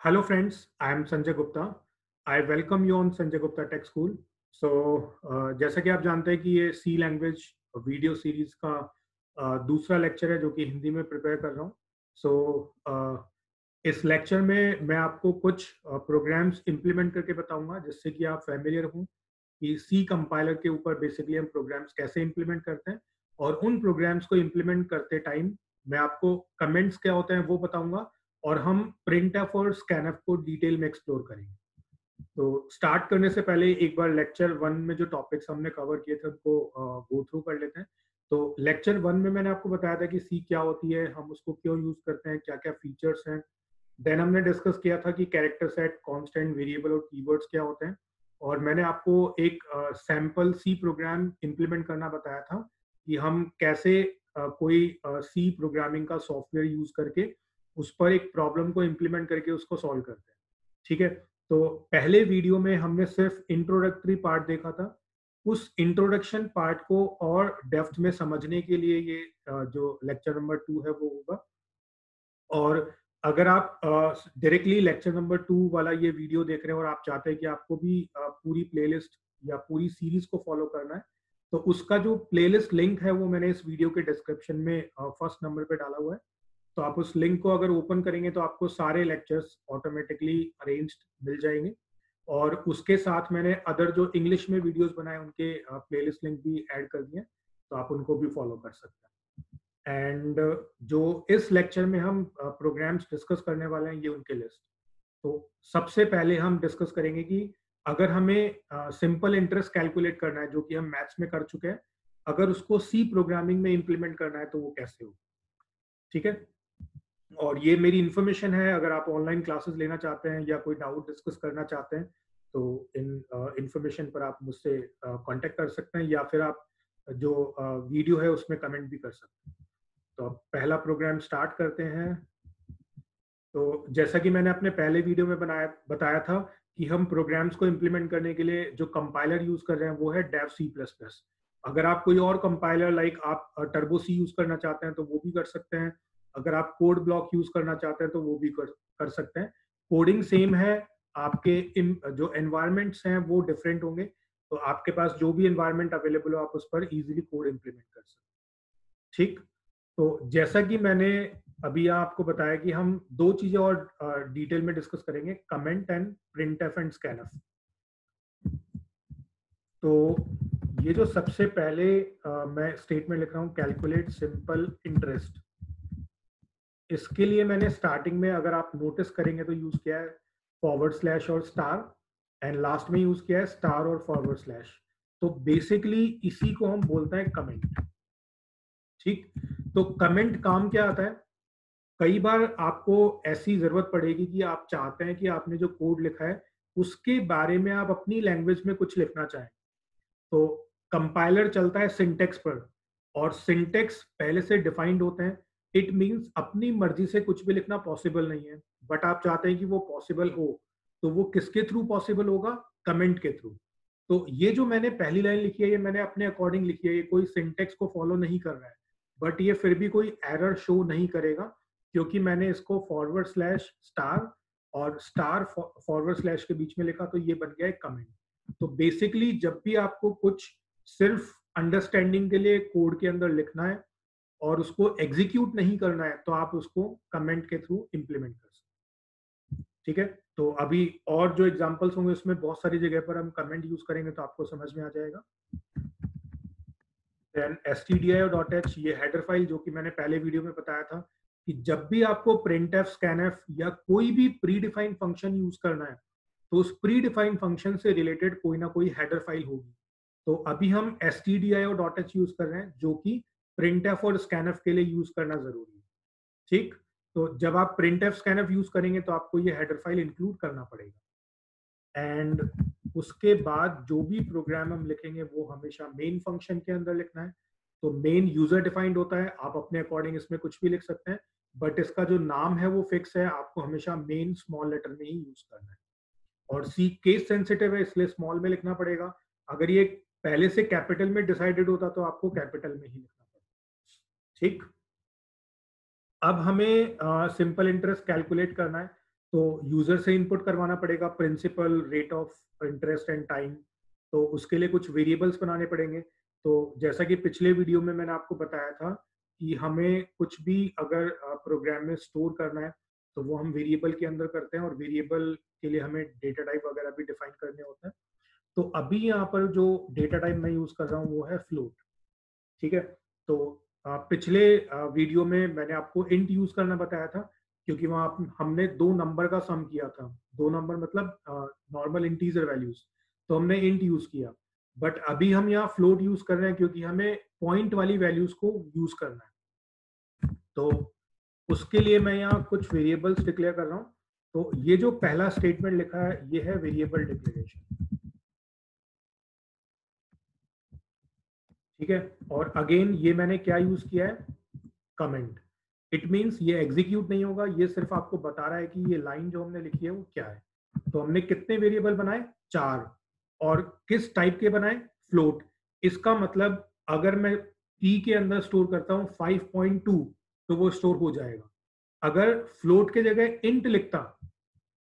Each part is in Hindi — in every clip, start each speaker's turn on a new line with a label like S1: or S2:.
S1: Hello friends, I am Sanjay Gupta. I welcome you on Sanjay Gupta Tech School. So uh, जैसा कि आप जानते हैं कि ये सी लैंग्वेज वीडियो सीरीज़ का uh, दूसरा लेक्चर है जो कि हिंदी में प्रिपेयर कर रहा हूँ सो so, uh, इस लेक्चर में मैं आपको कुछ प्रोग्राम्स uh, इम्प्लीमेंट करके बताऊँगा जिससे कि आप फेमिलियर हों कि सी कंपाइलर के ऊपर बेसिकली हम प्रोग्राम्स कैसे इम्प्लीमेंट करते हैं और उन प्रोग्राम्स को इम्प्लीमेंट करते टाइम मैं आपको कमेंट्स क्या होते हैं वो बताऊँगा और हम प्रिंट एफ़ और स्कैन एफ़ को डिटेल में एक्सप्लोर करेंगे। तो स्टार्ट करने से पहले एक बार लेक्चर वन में जो टॉपिक्स हमने कवर किए थे उनको गो थ्रू कर लेते हैं। तो लेक्चर वन में मैंने आपको बताया था कि सी क्या होती है हम उसको क्यों यूज़ करते हैं क्या क्या फीचर्स हैं। देन हमने डिस्कस किया था कि कैरेक्टर सेट कॉन्स्टेंट वेरिएबल और कीवर्ड्स क्या होते हैं। और मैंने आपको एक सैंपल सी प्रोग्राम इम्प्लीमेंट करना बताया था कि हम कैसे uh, कोई सी uh, प्रोग्रामिंग का सॉफ्टवेयर यूज़ करके उस पर एक प्रॉब्लम को इम्प्लीमेंट करके उसको सॉल्व करते हैं। ठीक है? तो पहले वीडियो में हमने सिर्फ़ इंट्रोडक्टरी पार्ट देखा था। उस इंट्रोडक्शन पार्ट को और डेप्थ में समझने के लिए ये जो लेक्चर नंबर टू है वो होगा। और अगर आप डायरेक्टली लेक्चर नंबर टू वाला ये वीडियो देख रहे हैं और आप चाहते हैं कि आपको भी पूरी प्लेलिस्ट या पूरी सीरीज़ को फॉलो करना है तो उसका जो प्लेलिस्ट लिंक है वो मैंने इस वीडियो के डिस्क्रिप्शन में फ़र्स्ट नंबर पे डाला हुआ है। तो आप उस लिंक को अगर ओपन करेंगे तो आपको सारे लेक्चर्स ऑटोमेटिकली अरेंज मिल जाएँगे। और उसके साथ मैंने अदर जो इंग्लिश में वीडियोस बनाए उनके प्लेलिस्ट लिंक भी ऐड कर दिए तो आप उनको भी फॉलो कर सकते हैं। एंड जो इस लेक्चर में हम प्रोग्राम्स डिस्कस करने वाले हैं, ये उनके लिस्ट तो सबसे पहले हम डिस्कस करेंगे कि अगर हमें सिंपल इंटरेस्ट कैलकुलेट करना है, जो कि हम मैथ्स में कर चुके हैं, अगर उसको सी प्रोग्रामिंग में इंप्लीमेंट करना है तो वो कैसे हो ठीक है? और ये मेरी इन्फॉर्मेशन है, अगर आप ऑनलाइन क्लासेस लेना चाहते हैं या कोई डाउट डिस्कस करना चाहते हैं तो इन इन्फॉर्मेशन पर आप मुझसे कांटेक्ट कर सकते हैं या फिर आप जो वीडियो है उसमें कमेंट भी कर सकते हैं। तो पहला प्रोग्राम स्टार्ट करते हैं। तो जैसा कि मैंने अपने पहले वीडियो में बनाया, बताया था कि हम प्रोग्राम्स को इम्प्लीमेंट करने के लिए जो कंपाइलर यूज़ कर रहे हैं, वो है डेव सी प्लस प्लस अगर आप कोई और कंपाइलर लाइक आप टर्बो सी यूज़ करना चाहते हैं तो वो भी कर सकते हैं। अगर आप कोड ब्लॉक यूज़ करना चाहते हैं तो वो भी कर, कर सकते हैं। कोडिंग सेम है आपके इन जो एनवायरमेंट्स हैं वो डिफरेंट होंगे। तो आपके पास जो भी एनवायरमेंट अवेलेबल हो आप उस पर इजीली कोड इम्प्लीमेंट कर सकते ठीक? तो जैसा कि मैंने अभी आपको बताया कि हम दो चीज़ें और डिटेल में डिस्कस करेंगे comment and print f and scan तो ये जो सबसे पहले आ, मैं स्टेटमेंट लिख रहा हूँ कैलकुलेट सिंपल इंटरेस्ट इसके लिए मैंने स्टार्टिंग में अगर आप नोटिस करेंगे तो यूज़ किया है फॉरवर्ड स्लैश और स्टार एंड लास्ट में यूज़ किया है स्टार और फॉरवर्ड स्लैश तो बेसिकली इसी को हम बोलते हैं कमेंट ठीक? तो कमेंट काम क्या आता है? कई बार आपको ऐसी ज़रूरत पड़ेगी कि आप चाहते हैं कि आपने जो कोड लिखा है, उसके बारे में आप अपनी लैंग्वेज में कुछ लिखना चाहें। तो कंपाइलर चलता है सिंटेक्स पर और सिंटेक्स पहले से डिफाइंड होते हैं। इट मीन्स अपनी मर्ज़ी से कुछ भी लिखना पॉसिबल नहीं है। बट आप चाहते हैं कि वो पॉसिबल हो तो वो किसके थ्रू पॉसिबल होगा? कमेंट के थ्रू तो ये जो मैंने पहली लाइन लिखी है, ये मैंने अपने अकॉर्डिंग लिखी है, ये कोई सिंटेक्स को फॉलो नहीं कर रहा है। बट ये फिर भी कोई एरर शो नहीं करेगा, क्योंकि मैंने इसको फॉरवर्ड स्लैश स्टार और स्टार फॉरवर्ड स्लैश के बीच में लिखा तो ये बन गया एक कमेंट तो बेसिकली जब भी आपको कुछ सिर्फ़ अंडरस्टैंडिंग के लिए कोड के अंदर लिखना है और उसको एग्जीक्यूट नहीं करना है तो आप उसको कमेंट के थ्रू इम्प्लीमेंट कर सकते ठीक है? तो अभी और जो एग्जाम्पल्स होंगे, उसमें बहुत सारी जगह पर हम कमेंट यूज़ करेंगे तो आपको समझ में आ जाएगा। देन stdio.h ये हेडर फ़ाइल जो कि मैंने पहले वीडियो में बताया था कि जब भी आपको प्रिंट एफ़ स्कैन एफ़ या कोई भी प्री डिफाइंड फ़ंक्शन यूज़ करना है तो उस प्री डिफाइंड फ़ंक्शन से रिलेटेड कोई ना कोई हेडर फ़ाइल होगी। तो अभी हम stdio.h यूज़ कर रहे हैं, जो कि प्रिंट एफ़ और स्कैनएफ के लिए यूज़ करना ज़रूरी है। ठीक? तो जब आप प्रिंट एफ़ स्कैनएफ यूज़ करेंगे तो आपको ये हेडर फ़ाइल इंक्लूड करना पड़ेगा। एंड उसके बाद जो भी प्रोग्राम हम लिखेंगे, वो हमेशा मेन फ़ंक्शन के अंदर लिखना है। तो मेन यूज़र डिफाइंड होता है, आप अपने अकॉर्डिंग इसमें कुछ भी लिख सकते हैं। बट इसका जो नाम है, वो फिक्स है, आपको हमेशा मेन स्मॉल लेटर में ही यूज़ करना है। और सी केस सेंसिटिव है, इसलिए स्मॉल में लिखना पड़ेगा। अगर ये पहले से कैपिटल में डिसाइडेड होता तो आपको कैपिटल में ही लिखना ठीक? अब हमें सिंपल इंटरेस्ट कैलकुलेट करना है तो यूज़र से इनपुट करवाना पड़ेगा principal rate of interest and time तो उसके लिए कुछ वेरिएबल्स बनाने पड़ेंगे। तो जैसा कि पिछले वीडियो में मैंने आपको बताया था कि हमें कुछ भी अगर प्रोग्राम में स्टोर करना है तो वो हम वेरिएबल के अंदर करते हैं और वेरिएबल के लिए हमें डेटा टाइप वगैरह भी डिफाइन करने होते हैं। तो अभी यहाँ पर जो डेटा टाइप मैं यूज़ कर रहा हूँ, वो है फ्लोट ठीक है? तो पिछले वीडियो में मैंने आपको इंट यूज़ करना बताया था, क्योंकि वहाँ हमने दो नंबर का सम किया था। दो नंबर मतलब नॉर्मल इंटीजर वैल्यूज़ तो हमने इंट यूज़ किया। बट अभी हम यहाँ फ्लोट यूज़ कर रहे हैं क्योंकि हमें पॉइंट वाली वैल्यूज़ को यूज़ करना है। तो उसके लिए मैं यहाँ कुछ वेरिएबल्स डिक्लेयर कर रहा हूँ। तो ये जो पहला स्टेटमेंट लिखा है, ये है वेरिएबल डिक्लेरेशन ठीक है? और अगेन ये मैंने क्या यूज़ किया है? कमेंट इट मीन्स ये एग्जीक्यूट नहीं होगा, ये सिर्फ़ आपको बता रहा है कि ये लाइन जो हमने लिखी है वो क्या है। तो हमने कितने वेरिएबल बनाए? चार। और किस टाइप के बनाए? फ्लोट इसका मतलब अगर मैं पी के अंदर स्टोर करता हूँ 5.2 तो वो स्टोर हो जाएगा। अगर फ्लोट के जगह इंट लिखता,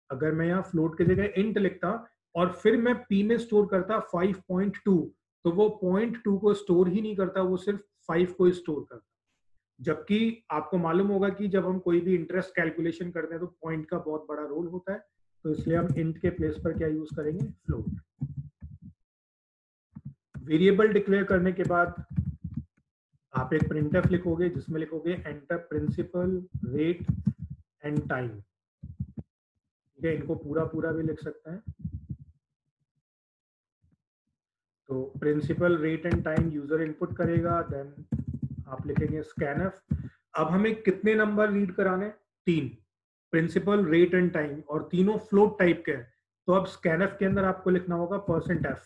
S1: अगर मैं यहाँ फ्लोट के जगह इंट लिखता, और फिर मैं पी में स्टोर करता 5.2 तो वो पॉइंट टू को स्टोर ही नहीं करता, वो सिर्फ़ फाइव को स्टोर करता। जबकि आपको मालूम होगा कि जब हम कोई भी इंटरेस्ट कैलकुलेशन करते हैं तो पॉइंट का बहुत बड़ा रोल होता है। तो इसलिए हम इंट के प्लेस पर क्या यूज़ करेंगे? फ्लोट वेरिएबल डिक्लेयर करने के बाद आप एक प्रिंटफ लिखोगे, जिसमें लिखोगे enter principal rate and time ठीक है, इनको पूरा पूरा भी लिख सकते हैं। तो principal rate and time user input करेगा देन आप लिखेंगे स्कैनफ अब हमें कितने नंबर रीड कराने? तीन. प्रिंसिपल रेट एंड टाइम और तीनों फ्लोट टाइप के हैं। तो अब स्कैनफ के अंदर आपको लिखना होगा परसेंट एफ़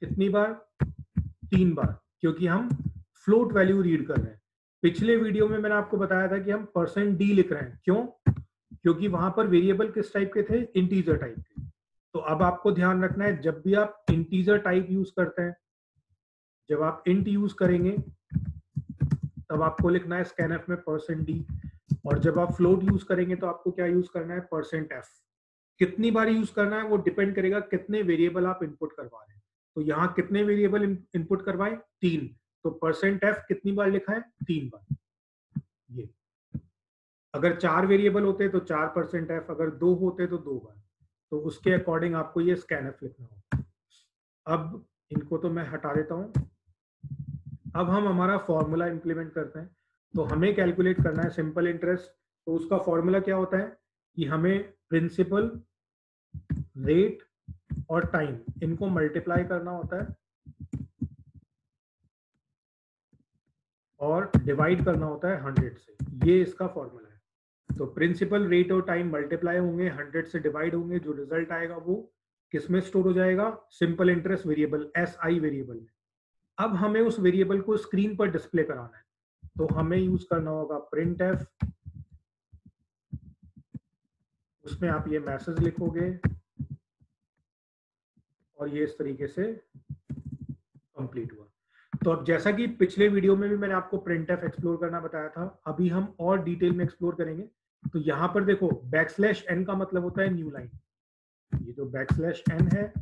S1: कितनी बार? तीन बार, क्योंकि हम फ्लोट वैल्यू रीड कर रहे हैं। पिछले वीडियो में मैंने आपको बताया था कि हम परसेंट डी लिख रहे हैं। क्यों? क्योंकि वहाँ पर वेरिएबल किस टाइप के थे? इंटीजर टाइप के। तो अब आपको ध्यान रखना है, जब भी आप इंटीजर टाइप यूज़ करते हैं, जब आप इंट यूज़ करेंगे, तब आपको लिखना है स्कैनफ में परसेंट डी और जब आप फ्लोट यूज़ करेंगे तो आपको क्या यूज़ करना है? परसेंट एफ़ कितनी बार यूज़ करना है, वो डिपेंड करेगा कितने वेरिएबल आप इनपुट करवा रहे हैं। तो यहाँ कितने वेरिएबल इनपुट करवाए? तीन। तो परसेंट एफ़ कितनी बार लिखा है? तीन बार। ये। अगर चार वेरिएबल होते तो चार परसेंट एफ़ अगर दो होते तो दो बार। तो उसके अकॉर्डिंग आपको ये स्कैन एफ़ लिखना होगा अब इनको तो मैं हटा देता हूँ। अब हम हमारा फॉर्मूला इंप्लीमेंट करते हैं। तो हमें कैलकुलेट करना है सिंपल इंटरेस्ट तो उसका फॉर्मूला क्या होता है? कि हमें प्रिंसिपल रेट और टाइम इनको मल्टीप्लाई करना होता है। और डिवाइड करना होता है हंड्रेड से। ये इसका फॉर्मूला है। तो प्रिंसिपल रेट और टाइम मल्टीप्लाई होंगे हंड्रेड से डिवाइड होंगे, जो रिज़ल्ट आएगा वो किसमें स्टोर हो जाएगा? Simple interest variable S I variable में। अब हमें उस वेरिएबल को स्क्रीन पर डिस्प्ले कराना है। तो हमें यूज़ करना होगा प्रिंट एफ़ उसमें आप ये मैसेज लिखोगे। और ये इस तरीके से कंप्लीट हुआ। तो अब जैसा कि पिछले वीडियो में भी मैंने आपको प्रिंट एफ़ एक्सप्लोर करना बताया था, अभी हम और डिटेल में एक्सप्लोर करेंगे। तो यहाँ पर देखो बैक स्लैश एन का मतलब होता है न्यू लाइन ये जो बैक स्लैश एन है,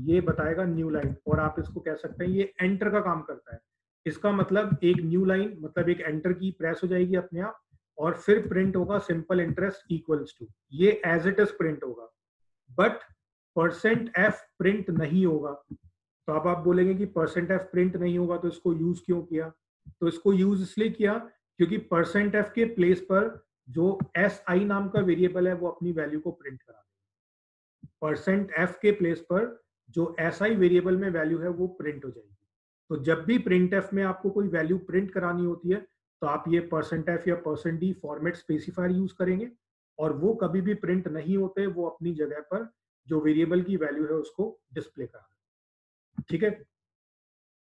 S1: ये बताएगा न्यू लाइन और आप इसको कह सकते हैं, ये एंटर का काम करता है. इसका मतलब एक न्यू लाइन मतलब एक एंटर की प्रेस हो जाएगी अपने आप, और फिर प्रिंट होगा सिंपल इंटरेस्ट इक्वल्स टू ये एज इट इज़ प्रिंट होगा. बट परसेंट एफ़ प्रिंट नहीं होगा. तो अब आप बोलेंगे कि परसेंट एफ़ प्रिंट नहीं होगा तो इसको यूज़ क्यों किया? तो इसको यूज़ इसलिए किया, क्योंकि परसेंट एफ़ के प्लेस पर जो एस आई नाम का वेरिएबल है, वो अपनी वैल्यू को प्रिंट करा देगा। परसेंट एफ़ के प्लेस पर जो एस आई वेरिएबल में वैल्यू है, वो प्रिंट हो जाएगी। तो जब भी प्रिंट एफ़ में आपको कोई वैल्यू प्रिंट करानी होती है तो आप ये परसेंट एफ़ या percent D format specifier use करेंगे और वो कभी भी प्रिंट नहीं होते, वो अपनी जगह पर जो वेरिएबल की वैल्यू है, उसको डिस्प्ले करा ठीक है?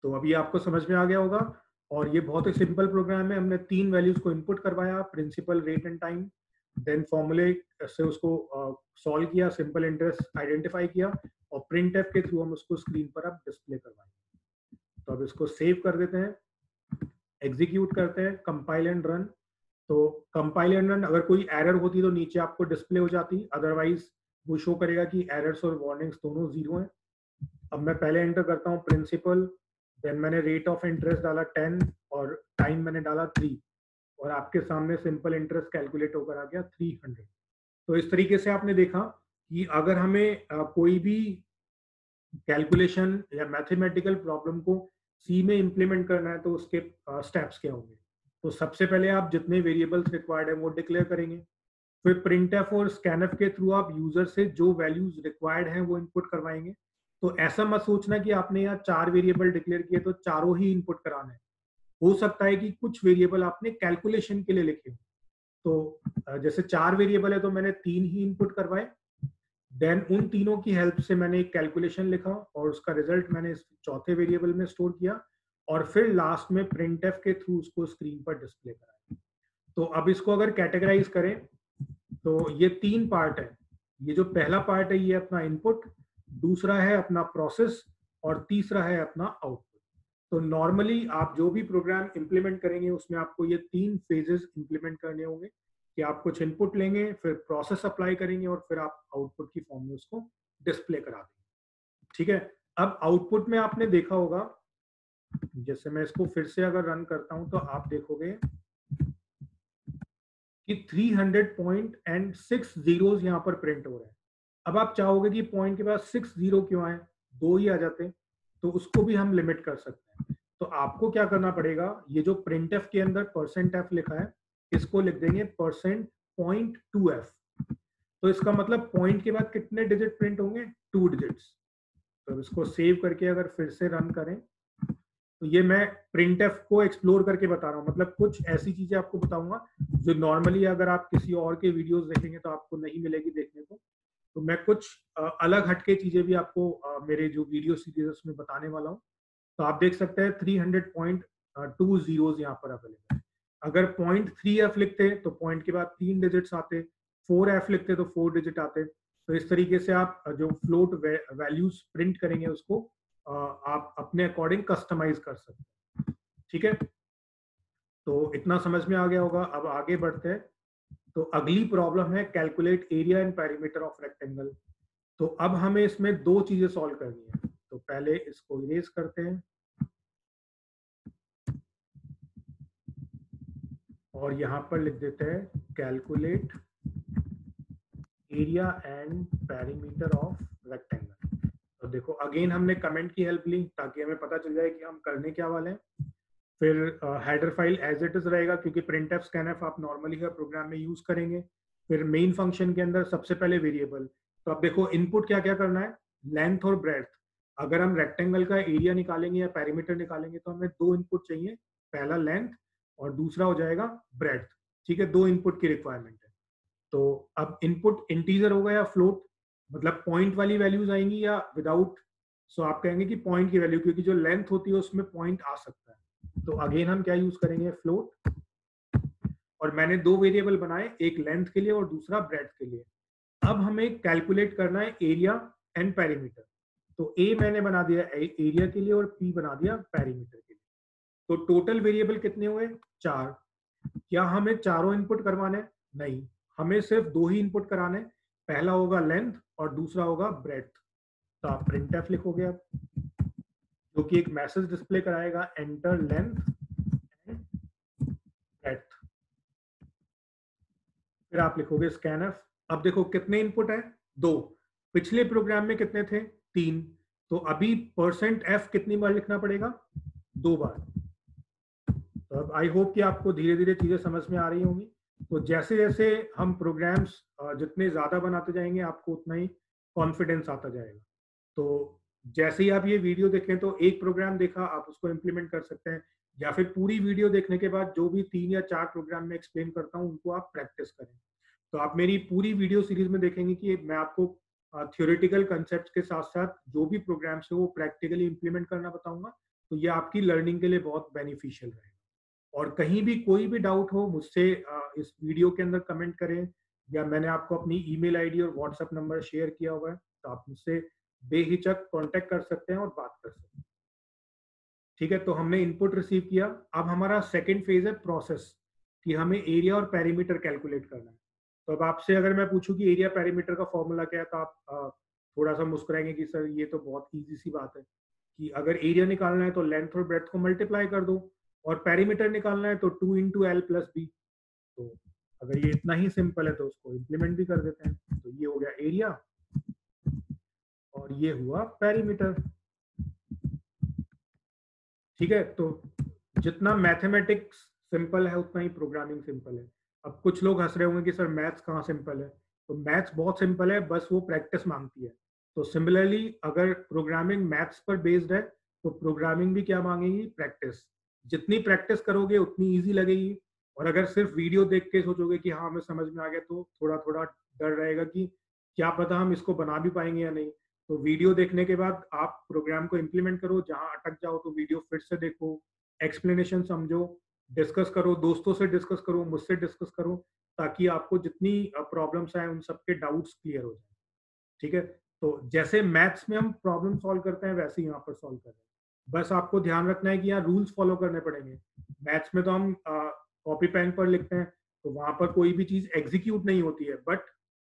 S1: तो अभी आपको समझ में आ गया होगा और ये बहुत ही सिंपल प्रोग्राम है। हमने तीन वैल्यूज़ को इनपुट करवाया principal rate and time then फॉर्मूले से उसको सॉल्व uh, किया सिंपल इंटरेस्ट आइडेंटिफाई किया और प्रिंट एफ़ के थ्रू हम उसको स्क्रीन पर अब डिस्प्ले करवाएँगे। तो अब इसको सेव कर देते हैं एग्जीक्यूट करते हैं कंपाइल एंड रन तो कंपाइल एंड रन अगर कोई एरर होती तो नीचे आपको डिस्प्ले हो जाती अदरवाइज़ वो शो करेगा कि एरर्स और वार्निंग्स दोनों ज़ीरो हैं। अब मैं पहले एंटर करता हूँ प्रिंसिपल देन मैंने रेट ऑफ़ इंटरेस्ट डाला टेन और टाइम मैंने डाला थ्री और आपके सामने सिंपल इंटरेस्ट कैलकुलेट होकर आ गया थ्री हंड्रेड तो इस तरीके से आपने देखा कि अगर हमें कोई भी कैलकुलेशन या मैथमेटिकल प्रॉब्लम को सी में इंप्लीमेंट करना है तो उसके स्टेप्स क्या होंगे? तो सबसे पहले आप जितने वेरिएबल्स रिक्वायर्ड है वो डिक्लेयर करेंगे। फिर प्रिंट एफ़ और स्कैनफ के थ्रू आप यूज़र से जो वैल्यूज़ रिक्वायर्ड हैं वो इनपुट करवाएँगे। तो ऐसा मत सोचना कि आपने यहाँ चार वेरिएबल डिक्लेयर किए तो चारों ही इनपुट कराना है। हो सकता है कि कुछ वेरिएबल आपने कैलकुलेशन के लिए लिखे हो। तो जैसे चार वेरिएबल है तो मैंने तीन ही इनपुट करवाए। देन उन तीनों की हेल्प से मैंने एक कैलकुलेशन लिखा और उसका रिज़ल्ट मैंने इस चौथे वेरिएबल में स्टोर किया और फिर लास्ट में प्रिंट के थ्रू उसको स्क्रीन पर डिस्प्ले कराया। तो अब इसको अगर कैटेगराइज करें तो ये तीन पार्ट है। ये जो पहला पार्ट है, ये अपना इनपुट दूसरा है अपना प्रोसेस और तीसरा है अपना आउटपुट तो नॉर्मली आप जो भी प्रोग्राम इंप्लीमेंट करेंगे, उसमें आपको ये तीन फेजेस इंप्लीमेंट करने होंगे कि आप कुछ इनपुट लेंगे, फिर प्रोसेस अप्लाई करेंगे और फिर आप आउटपुट की फॉर्म में उसको डिस्प्ले करा देंगे. ठीक है? अब आउटपुट में आपने देखा होगा, जैसे मैं इसको फिर से अगर रन करता हूँ तो आप देखोगे कि 300 पॉइंट एंड सिक्स जीरोस यहाँ पर प्रिंट हो रहे हैं। अब आप चाहोगे कि पॉइंट के बाद सिक्स ज़ीरो क्यों आए? दो ही आ जाते तो उसको भी हम लिमिट कर सकते हैं। तो आपको क्या करना पड़ेगा? ये जो प्रिंट एफ़ के अंदर परसेंट एफ़ लिखा है, इसको लिख देंगे परसेंट पॉइंट टू एफ़ तो इसका मतलब पॉइंट के बाद कितने डिजिट प्रिंट होंगे? टू डिजिट्स तो इसको सेव करके अगर फिर से रन करें तो ये मैं प्रिंट एफ़ को एक्सप्लोर करके बता रहा हूँ। मतलब कुछ ऐसी चीज़ें आपको बताऊँगा, जो नॉर्मली अगर आप किसी और के वीडियोस देखेंगे तो आपको नहीं मिलेगी देखने को। तो मैं कुछ अलग हटके चीज़ें भी आपको मेरे जो वीडियो सीरीज़ उसमें बताने वाला हूँ। तो आप देख सकते हैं थ्री हंड्रेड पॉइंट टू यहाँ पर अवेलेबल है। अगर पॉइंट थ्री एफ़ लिखते तो पॉइंट के बाद तीन डिजिट्स आते फोर एफ़ लिखते तो फोर डिजिट आते। तो इस तरीके से आप जो फ्लोट वैल्यूज़ प्रिंट करेंगे उसको आप अपने अकॉर्डिंग कस्टमाइज कर सकते हैं। ठीक है? तो इतना समझ में आ गया होगा। अब आगे बढ़ते हैं। तो अगली प्रॉब्लम है calculate area and perimeter of rectangle तो अब हमें इसमें दो चीज़ें सॉल्व करनी है। तो पहले इसको इरेज करते हैं। और यहाँ पर लिख देते हैं calculate area and perimeter of rectangle तो देखो अगेन हमने कमेंट की हेल्प ली ताकि हमें पता चल जाए कि हम करने क्या वाले हैं। फिर header file as it is रहेगा, क्योंकि प्रिंट एफ़ स्कैन एफ़ आप नॉर्मली हर प्रोग्राम में यूज़ करेंगे। फिर मेन फ़ंक्शन के अंदर सबसे पहले वेरिएबल तो अब देखो इनपुट क्या क्या करना है? लेंथ और ब्रेथ अगर हम रेक्टेंगल का एरिया निकालेंगे या पैरीमीटर निकालेंगे तो हमें दो इनपुट चाहिए। पहला लेंथ और दूसरा हो जाएगा ब्रेथ ठीक है? दो इनपुट की रिक्वायरमेंट है। तो अब इनपुट इंटीजर होगा या फ्लोट मतलब पॉइंट वाली वैल्यूज़ आएँगी या विदाउट सो आप कहेंगे कि पॉइंट की वैल्यू क्योंकि जो लेंथ होती है, उसमें पॉइंट आ सकता है। तो अगेन हम क्या यूज़ करेंगे? फ्लोट और मैंने दो वेरिएबल बनाए, एक लेंथ के लिए और दूसरा ब्रेथ के लिए। अब हमें कैलकुलेट करना है एरिया एंड पैरीमीटर तो ए मैंने बना दिया एरिया के लिए और पी बना दिया पैरीमीटर के लिए। तो टोटल वेरिएबल कितने हुए? चार। क्या हमें चारों इनपुट करवाने? नहीं। हमें सिर्फ़ दो ही इनपुट कराने। पहला होगा लेंथ और दूसरा होगा ब्रेथ तो आप प्रिंट एफ़ लिखोगे अब। जो कि एक मैसेज डिस्प्ले कराएगा, एंटर लेंथ एंड फिर आप लिखोगे स्कैन एफ़ अब देखो कितने इनपुट है? दो। पिछले प्रोग्राम में कितने थे? तीन। तो अभी परसेंट एफ़ कितनी बार लिखना पड़ेगा? दो बार। तो अब आई होप कि आपको धीरे धीरे चीज़ें समझ में आ रही होंगी। तो जैसे जैसे हम प्रोग्राम्स जितने ज़्यादा बनाते जाएँगे, आपको उतना ही कॉन्फिडेंस आता जाएगा। तो जैसे ही आप ये वीडियो देखें तो एक प्रोग्राम देखा, आप उसको इम्प्लीमेंट कर सकते हैं। या फिर पूरी वीडियो देखने के बाद जो भी तीन या चार प्रोग्राम में एक्सप्लेन करता हूँ, उनको आप प्रैक्टिस करें। तो आप मेरी पूरी वीडियो सीरीज़ में देखेंगे कि मैं आपको थियोरिटिकल कंसेप्ट के साथ साथ जो भी प्रोग्राम्स है वो प्रैक्टिकली इम्प्लीमेंट करना बताऊँगा। तो ये आपकी लर्निंग के लिए बहुत बेनिफिशियल रहेगा। और कहीं भी कोई भी डाउट हो, मुझसे इस वीडियो के अंदर कमेंट करें। या मैंने आपको अपनी ईमेल आईडी और व्हाट्सएप नंबर शेयर किया हुआ है तो आप मुझसे बेहिचक कांटेक्ट कर सकते हैं और बात कर सकते हैं। ठीक है तो हमने इनपुट रिसीव किया। अब हमारा सेकेंड फ़ेज़ है प्रोसेस कि हमें एरिया और पेरीमीटर कैलकुलेट करना है। तो अब आपसे अगर मैं पूछूँ कि एरिया पेरीमीटर का फॉर्मूला क्या है तो आप थोड़ा सा मुस्कुराएँगे कि सर, ये तो बहुत ईजी सी बात है कि अगर एरिया निकालना है तो लेंथ और ब्रेथ को मल्टीप्लाई कर दो और पेरीमीटर निकालना है तो two into L plus B तो अगर ये इतना ही सिंपल है तो उसको इम्प्लीमेंट भी कर देते हैं। तो ये हो गया एरिया और ये हुआ पेरीमीटर ठीक है तो जितना मैथमेटिक्स सिंपल है, उतना ही प्रोग्रामिंग सिंपल है। अब कुछ लोग हंस रहे होंगे कि सर मैथ्स कहाँ सिंपल है? तो मैथ्स बहुत सिंपल है, बस वो प्रैक्टिस मांगती है। तो सिमिलरली अगर प्रोग्रामिंग मैथ्स पर बेस्ड है तो प्रोग्रामिंग भी क्या मांगेगी? प्रैक्टिस जितनी प्रैक्टिस करोगे, उतनी ईजी लगेगी। और अगर सिर्फ़ वीडियो देख के सोचोगे कि हाँ हमें समझ में आ गया तो थोड़ा थोड़ा डर रहेगा कि क्या पता हम इसको बना भी पाएँगे या नहीं। तो वीडियो देखने के बाद आप प्रोग्राम को इम्प्लीमेंट करो, जहाँ अटक जाओ तो वीडियो फिर से देखो एक्सप्लेनेशन समझो डिस्कस करो, दोस्तों से डिस्कस करो, मुझसे डिस्कस करो, ताकि आपको जितनी प्रॉब्लम्स आए उन सबके डाउट्स क्लियर हो जाए। ठीक है? तो जैसे मैथ्स में हम प्रॉब्लम सॉल्व करते हैं, वैसे ही यहाँ पर सॉल्व कर रहे हैं। बस आपको ध्यान रखना है कि यहाँ रूल्स फॉलो करने पड़ेंगे। मैथ्स में तो हम कॉपी पेन पर लिखते हैं तो वहाँ पर कोई भी चीज़ एग्जीक्यूट नहीं होती है बट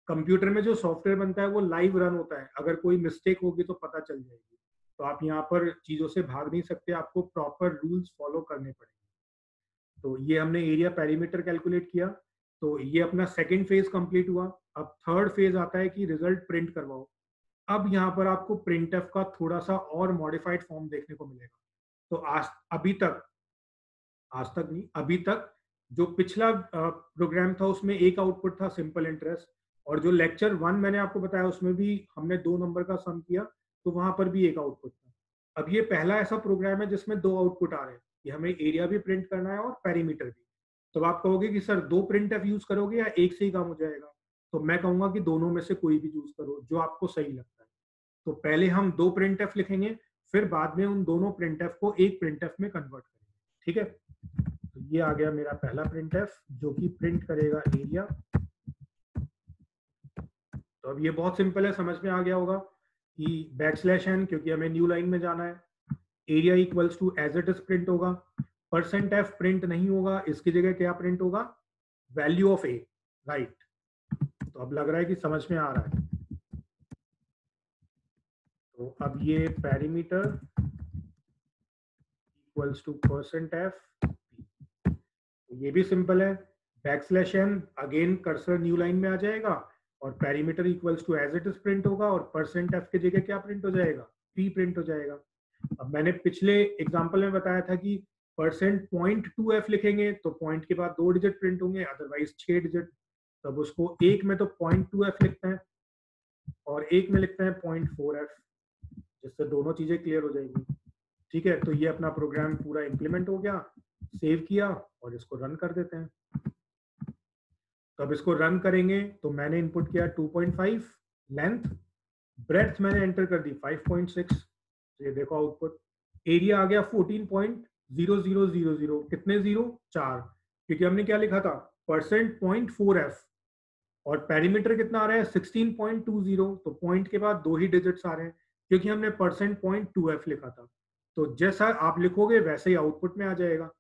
S1: कंप्यूटर में जो सॉफ्टवेयर बनता है वो लाइव रन होता है। अगर कोई मिस्टेक होगी तो पता चल जाएगी। तो आप यहाँ पर चीज़ों से भाग नहीं सकते, आपको प्रॉपर रूल्स फॉलो करने पड़ेंगे। तो ये हमने एरिया पेरीमीटर कैलकुलेट किया। तो ये अपना सेकेंड फ़ेज़ कंप्लीट हुआ। अब थर्ड फ़ेज़ आता है कि रिज़ल्ट प्रिंट करवाओ। अब यहाँ पर आपको प्रिंट का थोड़ा सा और मॉडिफाइड फॉर्म देखने को मिलेगा। तो आज, अभी तक, आज तक नहीं, अभी तक जो पिछला प्रोग्राम था उसमें एक आउटपुट था, सिंपल इंटरेस्ट। और जो लेक्चर वन मैंने आपको बताया, उसमें भी हमने दो नंबर का सम किया तो वहाँ पर भी एक आउटपुट था। अब ये पहला ऐसा प्रोग्राम है जिसमें दो आउटपुट आ रहे हैं। कि हमें एरिया भी प्रिंट करना है और पेरीमीटर भी। तो आप कहोगे कि, सर, दो प्रिंट एफ़ यूज़ करोगे या एक से ही काम हो जाएगा? तो मैं कहूँगा कि दोनों में से कोई भी यूज़ करो, जो आपको सही लगता है। तो पहले हम दो प्रिंट एफ़ लिखेंगे, फिर बाद में उन दोनों प्रिंट को एक प्रिंट में कन्वर्ट करेंगे। ठीक है? तो ये आ गया मेरा पहला प्रिंट एफ़ जो कि प्रिंट करेगा एरिया तो अब ये बहुत सिंपल है, समझ में आ गया होगा कि बैक स्लैश एन क्योंकि हमें न्यू लाइन में जाना है area equals to as it is print होगा परसेंट एफ़ प्रिंट नहीं होगा, इसकी जगह क्या प्रिंट होगा? वैल्यू ऑफ़ ए राइट तो अब लग रहा है कि समझ में आ रहा है। तो अब ये perimeter equals to percent F ये भी सिंपल है back slash N again cursor new line में आ जाएगा और perimeter equals to as it is print होगा और परसेंट एफ़ की जगह क्या प्रिंट हो जाएगा? पी प्रिंट हो जाएगा। अब मैंने पिछले एग्ज़ाम्पल में बताया था कि परसेंट पॉइंट टू एफ़ लिखेंगे तो पॉइंट के बाद दो डिजिट प्रिंट होंगे अदरवाइज़ छह डिजिट तब उसको एक में तो पॉइंट टू एफ़ लिखते हैं और एक में लिखते हैं पॉइंट फोर एफ़ जिससे दोनों चीज़ें क्लियर हो जाएगी। ठीक है तो ये अपना प्रोग्राम पूरा इम्प्लीमेंट हो गया सेव किया और इसको रन कर देते हैं। तो अब इसको रन करेंगे तो मैंने इनपुट किया 2.5 लेंथ ब्रेथ मैंने एंटर कर दी 5.6 ये देखो आउटपुट एरिया आ गया 14.0000 कितने ज़ीरो चार, क्योंकि हमने क्या लिखा था? परसेंट पॉइंट फोर एफ़ और पेरीमीटर कितना आ रहा है? 16.20 तो पॉइंट के बाद दो ही डिजिट्स आ रहे हैं, क्योंकि हमने परसेंट पॉइंट टू एफ़ लिखा था। तो जैसा आप लिखोगे, वैसे ही आउटपुट में आ जाएगा,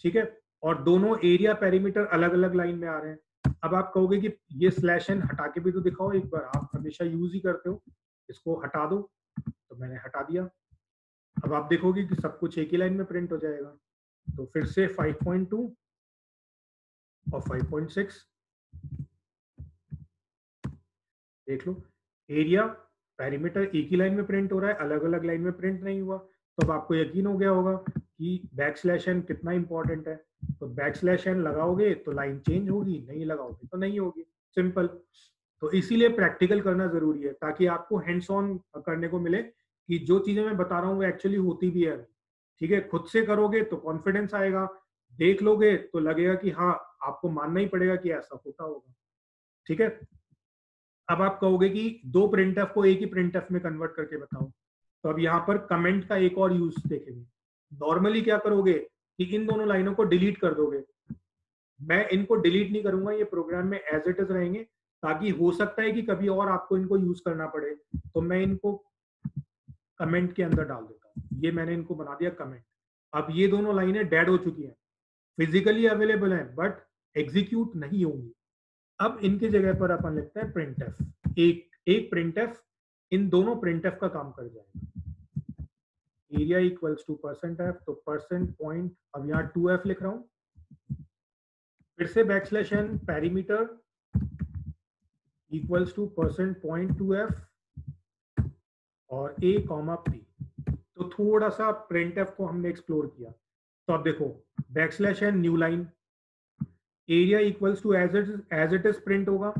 S1: ठीक है? और दोनों एरिया पेरीमीटर अलग अलग लाइन में आ रहे हैं। अब आप कहोगे कि ये स्लैश एन हटा के भी तो दिखाओ, एक बार आप हमेशा यूज़ ही करते हो, इसको हटा दो तो मैंने हटा दिया। अब आप देखोगे कि सब कुछ एक ही लाइन में प्रिंट हो जाएगा। तो फिर से 5.2 और 5.6 देख लो एरिया पेरीमीटर एक ही लाइन में प्रिंट हो रहा है अलग अलग लाइन में प्रिंट नहीं हुआ। तो अब आपको यकीन हो गया होगा कि बैक स्लैश एन कितना इंपॉर्टेंट है। तो बैक स्लैश एन लगाओगे तो लाइन चेंज होगी, नहीं लगाओगे तो नहीं होगी। सिंपल तो इसीलिए प्रैक्टिकल करना ज़रूरी है, ताकि आपको हैंड्स ऑन करने को मिले कि जो चीज़ें मैं बता रहा हूँ, वो एक्चुअली होती भी है। ठीक है, खुद से करोगे तो कॉन्फिडेंस आएगा, देख लोगे तो लगेगा कि हाँ आपको मानना ही पड़ेगा कि ऐसा होता होगा। ठीक है? अब आप कहोगे कि दो प्रिंट को एक ही प्रिंट में कन्वर्ट करके बताओ। तो अब यहाँ पर कमेंट का एक और यूज़ देखेंगे। नॉर्मली क्या करोगे? कि इन दोनों लाइनों को डिलीट कर दोगे। मैं इनको डिलीट नहीं करूँगा, ये प्रोग्राम में एज इट इज़ रहेंगे, ताकि हो सकता है कि कभी और आपको इनको यूज़ करना पड़े। तो मैं इनको कमेंट के अंदर डाल देता हूँ। ये मैंने इनको बना दिया कमेंट अब ये दोनों लाइनें डेड हो चुकी हैं। फिजिकली अवेलेबल हैं बट एग्जीक्यूट नहीं होंगी। अब इनकी जगह पर अपन लिखते हैं प्रिंट एफ़ एक एक प्रिंट एफ़ इन दोनों प्रिंट एफ़ का काम कर जाएगा। Area equals to percent F तो परसेंट पॉइंट अब यहाँ टू एफ़ लिख रहा हूँ। फिर से back slash N perimeter equals to percent point two F और ए कॉमा पी तो थोड़ा सा प्रिंट एफ़ को हमने एक्सप्लोर किया। तो अब देखो back slash N new line area equals to as it as it is print होगा।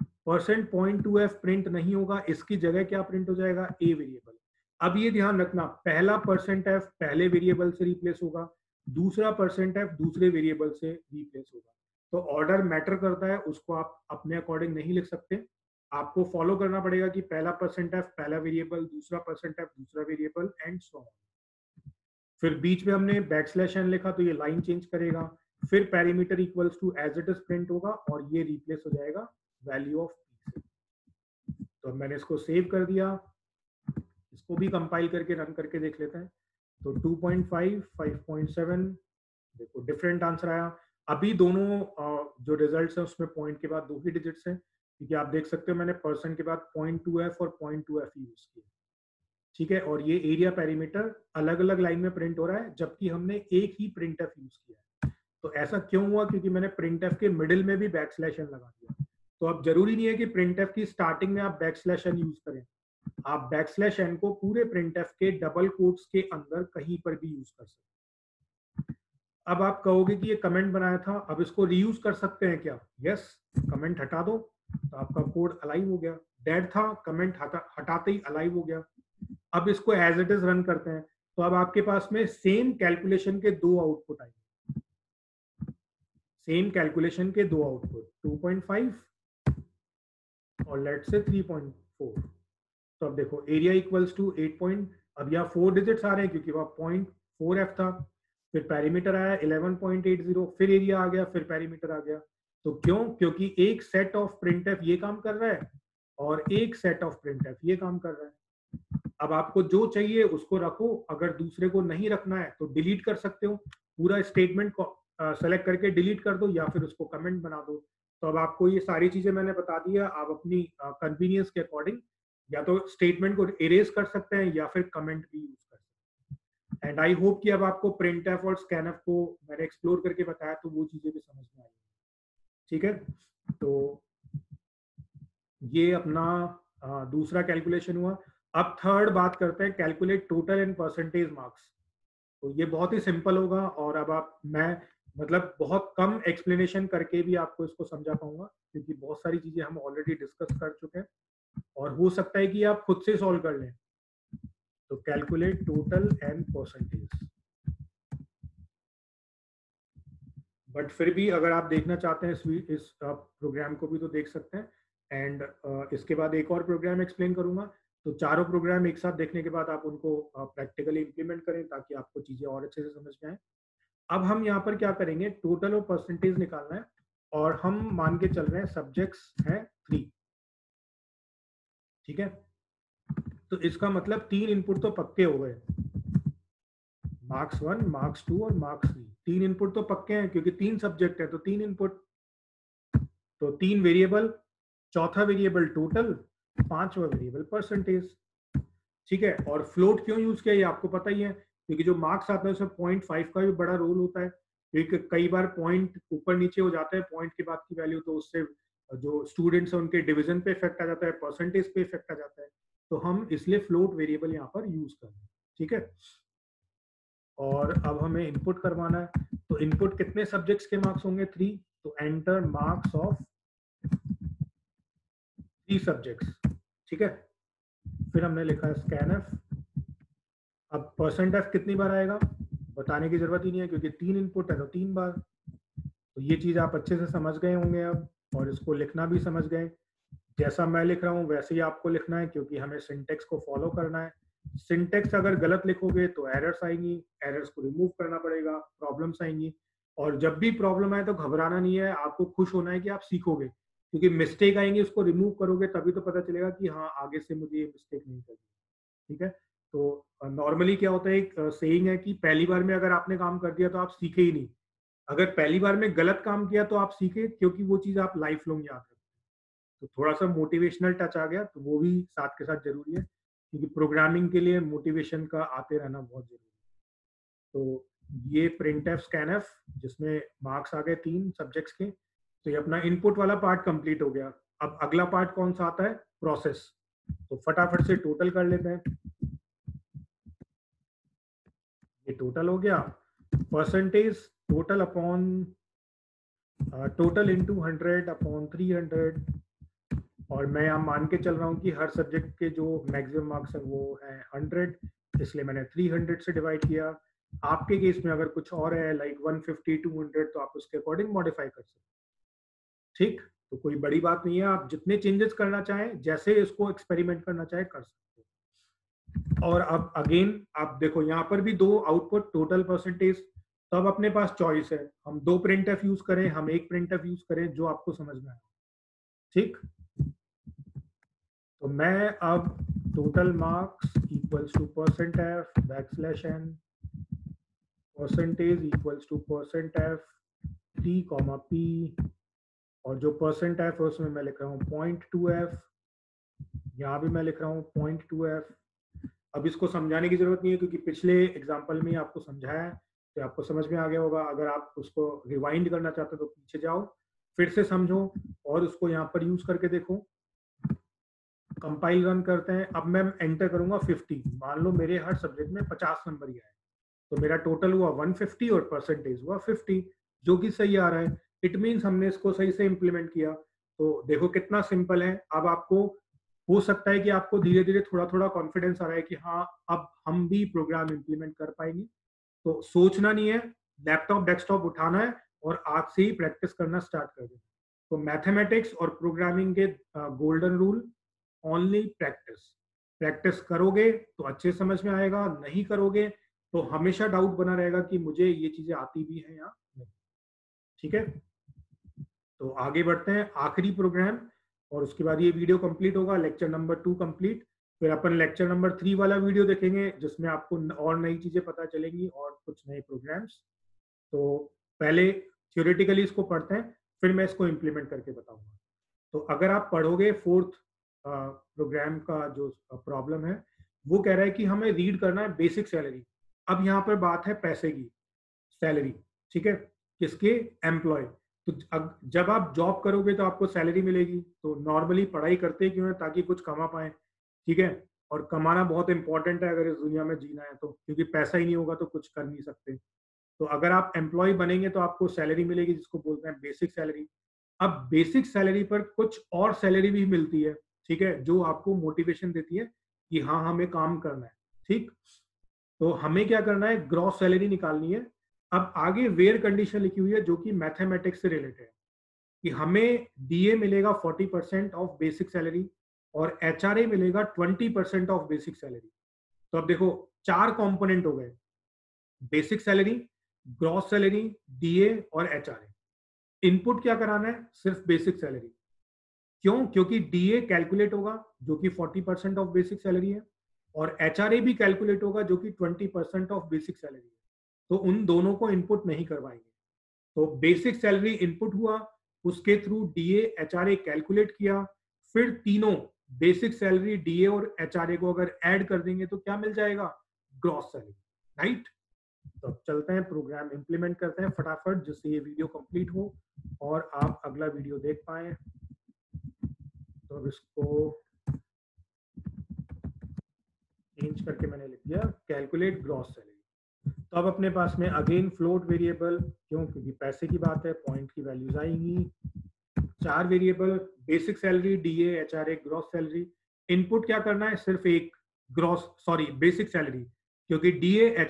S1: Percent point two F print नहीं होगा, इसकी जगह क्या प्रिंट हो जाएगा? ए वेरिएबल अब ये ध्यान रखना, पहला परसेंट एफ़ पहले वेरिएबल से रिप्लेस होगा, दूसरा परसेंट एफ़ दूसरे वेरिएबल से रिप्लेस होगा। तो ऑर्डर मैटर करता है, उसको आप अपने अकॉर्डिंग नहीं लिख सकते। आपको फॉलो करना पड़ेगा कि पहला परसेंट एफ़ पहला वेरिएबल दूसरा परसेंट एफ़ दूसरा वेरिएबल एंड सो फिर बीच में हमने बैक स्लैश एन लिखा तो ये लाइन चेंज करेगा। फिर perimeter equals to as it is print होगा, और ये रिप्लेस हो जाएगा वैल्यू ऑफ़ तो मैंने इसको सेव कर दिया। इसको भी कंपाइल करके रन करके देख लेते हैं। तो 2.5 5.7 देखो डिफरेंट आंसर आया। अभी दोनों जो रिजल्ट्स हैं उसमें पॉइंट के बाद दो ही डिजिट्स हैं, क्योंकि आप देख सकते हो मैंने परसेंट के बाद पॉइंट टू एफ़ और पॉइंट टू एफ़ यूज़ किया। ठीक है? और ये एरिया पैरीमीटर अलग अलग लाइन में प्रिंट हो रहा है, जबकि हमने एक ही प्रिंट एफ़ यूज़ किया है। तो ऐसा क्यों हुआ? क्योंकि मैंने प्रिंट एफ़ के मिडिल में भी बैक स्लैश एन लगा दिया। तो अब ज़रूरी नहीं है कि प्रिंट एफ़ की स्टार्टिंग में आप बैक स्लैश एन यूज़ करें। आप बैक स्लैश एन को पूरे प्रिंट के डबल कोट्स के अंदर कहीं पर भी यूज़ कर सकते अब आप कहोगे कि ये कमेंट बनाया था, अब इसको रीयूज कर सकते हैं क्या? यस कमेंट हटा दो तो आपका कोड अलाइव हो गया। डेड था कमेंट हटा, हटाते ही अलाइव हो गया। अब इसको एज इट इज़ रन करते हैं तो अब आपके पास में सेम कैलकुलेशन के दो आउटपुट आएँगे। सेम कैलकुलेशन के दो आउटपुट 2.5 और लेट से 3.4 तो अब देखो एरिया इक्वल्स टू 8 पॉइंट अब यहाँ फोर डिजिट्स आ रहे हैं क्योंकि वह पॉइंट फोर एफ़ था। फिर पैरीमीटर आया 11.80 फिर एरिया आ गया, फिर पैरीमीटर आ गया। तो क्यों? क्योंकि एक सेट ऑफ़ प्रिंट एफ़ ये काम कर रहा है और एक सेट ऑफ़ प्रिंट एफ़ ये काम कर रहा है। अब आपको जो चाहिए उसको रखो, अगर दूसरे को नहीं रखना है तो डिलीट कर सकते हो। पूरा स्टेटमेंट को सेलेक्ट करके डिलीट कर दो या फिर उसको कमेंट बना दो। तो अब आपको ये सारी चीज़ें मैंने बता दी है, आप अपनी कन्वीनियंस के अकॉर्डिंग या तो स्टेटमेंट को इरेज कर सकते हैं या फिर कमेंट भी यूज़ कर सकते हैं। एंड आई होप कि अब आपको प्रिंट एफ़ और स्कैन एफ़ को मैंने एक्सप्लोर करके बताया तो वो चीज़ें भी समझ में आई ठीक है? तो ये अपना आ, दूसरा कैलकुलेशन हुआ। अब थर्ड बात करते हैं calculate total and percentage marks तो ये बहुत ही सिंपल होगा और अब आप मैं मतलब बहुत कम एक्सप्लेनेशन करके भी आपको इसको समझा पाऊँगा क्योंकि बहुत सारी चीज़ें हम ऑलरेडी डिस्कस कर चुके हैं। और हो सकता है कि आप खुद से सॉल्व कर लें। तो calculate total and percentage but फिर भी अगर आप देखना चाहते हैं इस इस प्रोग्राम को भी तो देख सकते हैं। एंड इसके बाद एक और प्रोग्राम एक्सप्लेन करूँगा। तो चारों प्रोग्राम एक साथ देखने के बाद आप उनको प्रैक्टिकली इंप्लीमेंट करें ताकि आपको चीज़ें और अच्छे से समझ में आए। अब हम यहाँ पर क्या करेंगे? टोटल और परसेंटेज निकालना है। और हम मान के चल रहे हैं सब्जेक्ट्स हैं थ्री ठीक है? तो इसका मतलब तीन इनपुट तो पक्के हो गए। मार्क्स वन मार्क्स टू और मार्क्स थ्री तीन इनपुट तो पक्के हैं क्योंकि तीन सब्जेक्ट है तो तीन इनपुट तो तीन वेरिएबल चौथा वेरिएबल टोटल पांचवा वेरिएबल परसेंटेज ठीक है? और फ्लोट क्यों यूज़ किया ये आपको पता ही है, क्योंकि जो मार्क्स आता है उसमें पॉइंट फाइव का भी बड़ा रोल होता है। क्योंकि कई बार पॉइंट ऊपर नीचे हो जाता है पॉइंट के बाद की वैल्यू तो उससे जो स्टूडेंट्स हैं, उनके डिवीज़न पे इफ़ेक्ट आ जाता है परसेंटेज पे इफ़ेक्ट आ जाता है तो हम इसलिए फ्लोट वेरिएबल यहाँ पर यूज़ कर रहे हैं, ठीक है? और अब हमें इनपुट करवाना है तो इनपुट कितने सब्जेक्ट्स के मार्क्स होंगे? थ्री तो enter marks of three subjects ठीक है? फिर हमने लिखा है स्कैन एफ़ अब परसेंट एफ़ कितनी बार आएगा? बताने की ज़रूरत ही नहीं है, क्योंकि तीन इनपुट है तो तीन बार तो ये चीज़ आप अच्छे से समझ गए होंगे अब। और इसको लिखना भी समझ गए। जैसा मैं लिख रहा हूँ, वैसे ही आपको लिखना है, क्योंकि हमें सिंटेक्स को फॉलो करना है। सिंटेक्स अगर गलत लिखोगे तो एरर्स आएँगी एरर्स को रिमूव करना पड़ेगा प्रॉब्लम्स आएँगी। और जब भी प्रॉब्लम आए तो घबराना नहीं है, आपको खुश होना है कि आप सीखोगे। क्योंकि मिस्टेक आएँगे, उसको रिमूव करोगे, तभी तो पता चलेगा कि हाँ आगे से मुझे ये मिस्टेक नहीं करनी ठीक है? तो नॉर्मली क्या होता है, एक सेइंग है कि पहली बार में अगर आपने काम कर दिया तो आप सीखे ही नहीं। अगर पहली बार में गलत काम किया तो आप सीखे, क्योंकि वो चीज़ आप लाइफ लॉन्ग याद रखते तो थोड़ा सा मोटिवेशनल टच आ गया तो वो भी साथ के साथ ज़रूरी है, क्योंकि प्रोग्रामिंग के लिए मोटिवेशन का आते रहना बहुत ज़रूरी है। तो ये प्रिंट एफ़ स्कैन एफ़ जिसमें मार्क्स आ गए तीन सब्जेक्ट्स के तो ये अपना इनपुट वाला पार्ट कंप्लीट हो गया। अब अगला पार्ट कौन सा आता है? प्रोसेस तो फटाफट से टोटल कर लेते हैं। ये टोटल हो गया। Percentage total upon total into hundred upon three hundred और मैं यहाँ मान के चल रहा हूँ कि हर सब्जेक्ट के जो मैक्सिमम मार्क्स है वो है हंड्रेड इसलिए मैंने थ्री हंड्रेड से डिवाइड किया। आपके केस में अगर कुछ और है like one fifty two hundred तो आप उसके अकॉर्डिंग मॉडिफाई कर सकते ठीक? तो कोई बड़ी बात नहीं है, आप जितने चेंजेस करना चाहें, जैसे इसको एक्सपेरिमेंट करना चाहे, कर सकते और अब अगेन आप देखो, यहाँ पर भी दो आउटपुट टोटल परसेंटेज तो अब अपने पास चॉइस है। हम दो प्रिंट एफ़ यूज़ करें, हम एक प्रिंट एफ़ यूज़ करें, जो आपको समझ में आए। ठीक? तो मैं अब total marks equals to percent F back slash N percentage equals to percent F T comma P और जो परसेंट एफ़ है उसमें मैं लिख रहा हूँ पॉइंट टू एफ़ यहाँ भी मैं लिख रहा हूँ पॉइंट टू एफ़ अब इसको समझाने की ज़रूरत नहीं है, क्योंकि पिछले एग्ज़ाम्पल में आपको समझाया है। तो आपको समझ में आ गया होगा। अगर आप उसको रिवाइंड करना चाहते हो तो पीछे जाओ, फिर से समझो और उसको यहाँ पर यूज़ करके देखो। कंपाइल रन करते हैं। अब मैं एंटर करूँगा 50 मान लो मेरे हर सब्जेक्ट में 50 नंबर ही आए। तो मेरा टोटल हुआ 150 और परसेंटेज हुआ 50 जो कि सही आ रहा है। इट मीन्स हमने इसको सही से इम्प्लीमेंट किया। तो देखो कितना सिंपल है। अब आपको हो सकता है कि आपको धीरे धीरे थोड़ा थोड़ा कॉन्फिडेंस आ रहा है कि हाँ अब हम भी प्रोग्राम इम्प्लीमेंट कर पाएँगे। तो सोचना नहीं है लैपटॉप डेस्कटॉप उठाना है और आज से ही प्रैक्टिस करना स्टार्ट कर देना। तो मैथमेटिक्स और प्रोग्रामिंग के golden rule only practice practice करोगे तो अच्छे समझ में आएगा, नहीं करोगे तो हमेशा डाउट बना रहेगा कि मुझे ये चीज़ें आती भी हैं या नहीं। ठीक है? तो आगे बढ़ते हैं, आखिरी प्रोग्राम और उसके बाद ये वीडियो कंप्लीट होगा लेक्चर नंबर टू कंप्लीट फिर अपन लेक्चर नंबर थ्री वाला वीडियो देखेंगे, जिसमें आपको और नई चीज़ें पता चलेंगी और कुछ नए प्रोग्राम्स तो पहले थियोरेटिकली इसको पढ़ते हैं, फिर मैं इसको इम्प्लीमेंट करके बताऊँगा। तो अगर आप पढ़ोगे फोर्थ प्रोग्राम का जो प्रॉब्लम है, वो कह रहा है कि हमें रीड करना है बेसिक सैलरी अब यहाँ पर बात है पैसे की सैलरी ठीक है? किसके? एम्प्लॉय तो जब आप जॉब करोगे तो आपको सैलरी मिलेगी। तो नॉर्मली पढ़ाई करते क्यों है ताकि कुछ कमा पाए? ठीक है? और कमाना बहुत इंपॉर्टेंट है अगर इस दुनिया में जीना है तो क्योंकि पैसा ही नहीं होगा तो कुछ कर नहीं सकते। तो अगर आप एम्प्लॉय बनेंगे तो आपको सैलरी मिलेगी, जिसको बोलते हैं बेसिक सैलरी अब बेसिक सैलरी पर कुछ और सैलरी भी मिलती है, ठीक है? जो आपको मोटिवेशन देती है कि हाँ हमें काम करना है, ठीक? तो हमें क्या करना है? ग्रॉस सैलरी निकालनी है। अब आगे वेयर कंडीशन लिखी हुई है जो कि मैथमेटिक्स से रिलेटेड है कि हमें डीए मिलेगा 40 परसेंट ऑफ़ बेसिक सैलरी और एचआरए मिलेगा 20 परसेंट ऑफ़ बेसिक सैलरी तो अब देखो, चार कंपोनेंट हो गए। Basic salary gross salary DA और एच इनपुट क्या कराना है? सिर्फ़ बेसिक सैलरी क्यों? क्योंकि डीए कैलकुलेट होगा, जो कि 40 परसेंट ऑफ़ बेसिक सैलरी है, और एचआरए भी कैलकुलेट होगा, जो कि 20 परसेंट ऑफ़ बेसिक सैलरी है। तो उन दोनों को इनपुट नहीं करवाएँगे। तो बेसिक सैलरी इनपुट हुआ, उसके थ्रू डीए एच कैलकुलेट किया, फिर तीनों बेसिक सैलरी डीए और एचआरए को अगर ऐड कर देंगे तो क्या मिल जाएगा? Gross salary, right? तो चलते हैं प्रोग्राम इंप्लीमेंट करते हैं फटाफट जिससे ये वीडियो कंप्लीट हो और आप अगला वीडियो देख पाए। तो इसको चेंज करके मैंने लिख दिया कैलकुलेट ग्रॉस सैलरी तो अब अपने पास में अगेन फ्लोट वेरिएबल क्यों क्योंकि पैसे की बात है पॉइंट की वैल्यूज़ आएँगी। चार variable basic salary D H R A gross salary input क्या करना है? सिर्फ़ एक ग्रॉस सॉरी बेसिक सैलरी क्योंकि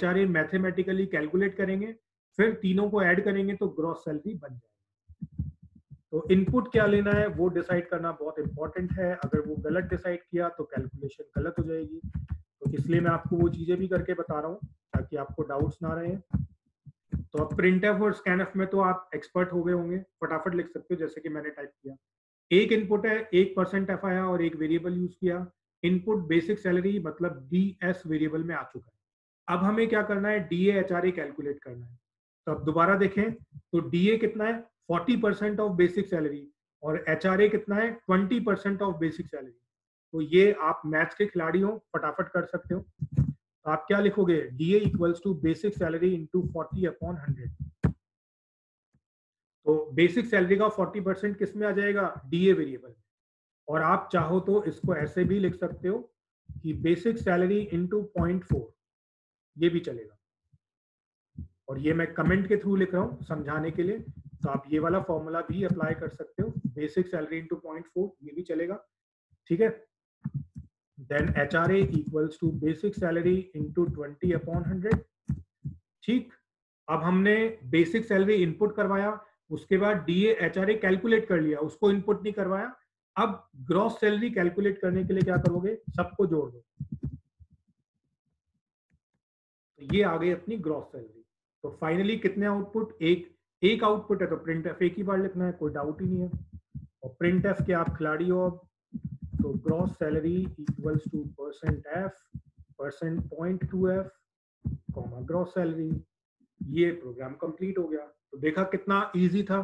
S1: आर ए मैथमेटिकली कैलकुलेट करेंगे, फिर तीनों को ऐड करेंगे तो ग्रॉस सैलरी बन जाएगी। तो इनपुट क्या लेना है? वो डिसाइड करना बहुत इंपॉर्टेंट है। अगर वो गलत डिसाइड किया तो कैलकुलेशन गलत हो जाएगी। तो इसलिए मैं आपको वो चीज़ें भी करके बता रहा हूँ ताकि आपको डाउट्स ना रहे। तो अब प्रिंट एफ़ और स्कैन एफ़ में तो आप एक्सपर्ट हो गए होंगे, फटाफट लिख सकते हो जैसे कि मैंने टाइप किया। एक इनपुट है, एक परसेंट एफ़ आया और एक वेरिएबल यूज़ किया। इनपुट बेसिक सैलरी मतलब डी एस वेरिएबल में आ चुका है। अब हमें क्या करना है? D H R A calculate करना है। तो अब दोबारा देखें तो डीए कितना है? 40 परसेंट ऑफ़ बेसिक सैलरी और एच आर ए कितना है? 20 परसेंट ऑफ़ बेसिक सैलरी तो ये आप मैथ्स के खिलाड़ी हो, फटाफट कर सकते हो। आप क्या लिखोगे? DA equals to basic salary into forty upon hundred तो बेसिक सैलरी का 40 परसेंट किसमें आ जाएगा? डीए वेरिएबल और आप चाहो तो इसको ऐसे भी लिख सकते हो कि basic salary into point four ये भी चलेगा। और ये मैं कमेंट के थ्रू लिख रहा हूँ समझाने के लिए। तो आप ये वाला फॉर्मूला भी अप्लाई कर सकते हो। Basic salary into point four ये भी चलेगा। ठीक है? H R equals to basic salary into twenty upon hundred ठीक, अब हमने बेसिक सैलरी इनपुट करवाया, उसके बाद D H R A calculate कर लिया, उसको इनपुट नहीं करवाया। अब ग्रॉस सैलरी कैलकुलेट करने के लिए क्या करोगे? सबको जोड़ दो। तो ये आ गई अपनी ग्रॉस सैलरी तो फाइनली कितने आउटपुट एक एक आउटपुट है तो प्रिंट एफ़ एक ही बार लिखना है, कोई डाउट ही नहीं है। और प्रिंट एफ़ के आप खिलाड़ी हो अब। तो gross salary equals to percent F percent point two F comma gross salary ये प्रोग्राम कंप्लीट हो गया। तो देखा कितना इजी था।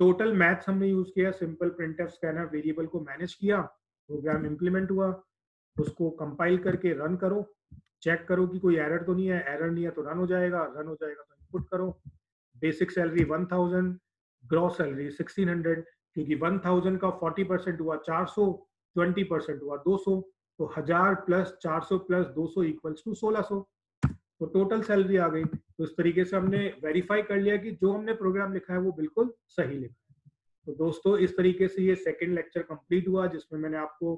S1: टोटल मैथ्स हमने यूज़ किया simple print F scanner variable को मैनेज किया प्रोग्राम इंप्लीमेंट हुआ। उसको कंपाइल करके रन करो। चेक करो कि कोई एरर तो नहीं है। एरर नहीं है तो रन हो जाएगा। रन हो जाएगा तो इनपुट करो। बेसिक सैलरी 1000 ग्रॉस सैलरी 1600 क्योंकि 1000 का 40 परसेंट हुआ 400 20 परसेंट हुआ 200 तो हज़ार प्लस 400 प्लस 200 इक्वल्स टू 1600 तो टोटल सैलरी आ गई। तो इस तरीके से हमने वेरीफाई कर लिया कि जो हमने प्रोग्राम लिखा है वो बिल्कुल सही लिखा है। तो दोस्तों, इस तरीके से ये सेकेंड लेक्चर कंप्लीट हुआ, जिसमें मैंने आपको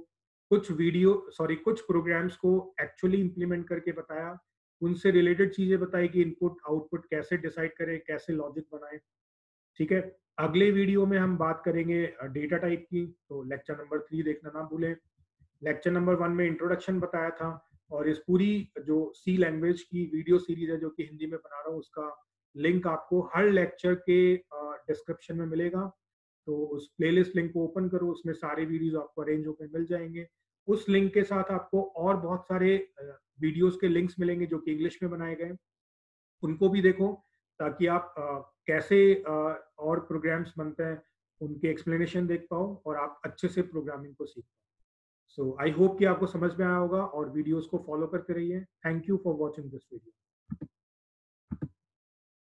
S1: कुछ वीडियो सॉरी कुछ प्रोग्राम्स को एक्चुअली इंप्लीमेंट करके बताया। उनसे रिलेटेड चीज़ें बताई कि इनपुट आउटपुट कैसे डिसाइड करें, कैसे लॉजिक बनाए। ठीक है? अगले वीडियो में हम बात करेंगे डेटा टाइप की तो लेक्चर नंबर थ्री देखना ना भूलें। लेक्चर नंबर वन में इंट्रोडक्शन बताया था और इस पूरी, जो सी लैंग्वेज की वीडियो सीरीज़ है, जो कि हिंदी में बना रहा हूँ, उसका लिंक आपको हर लेक्चर के डिस्क्रिप्शन में मिलेगा। तो उस प्लेलिस्ट लिंक को ओपन करो, उसमें सारे वीडियोस आपको अरेंज होकर मिल जाएँगे। उस लिंक के साथ आपको और बहुत सारे वीडियोस के लिंक्स मिलेंगे, जो कि इंग्लिश में बनाए गए उनको भी देखो, ताकि आप कैसे और प्रोग्राम्स बनते हैं, उनके एक्सप्लेनेशन देख पाओ और आप अच्छे से प्रोग्रामिंग को सीख पाओ। सो आई होप कि आपको समझ में आया होगा और वीडियोस को फॉलो करते रहिए। Thank you for watching this video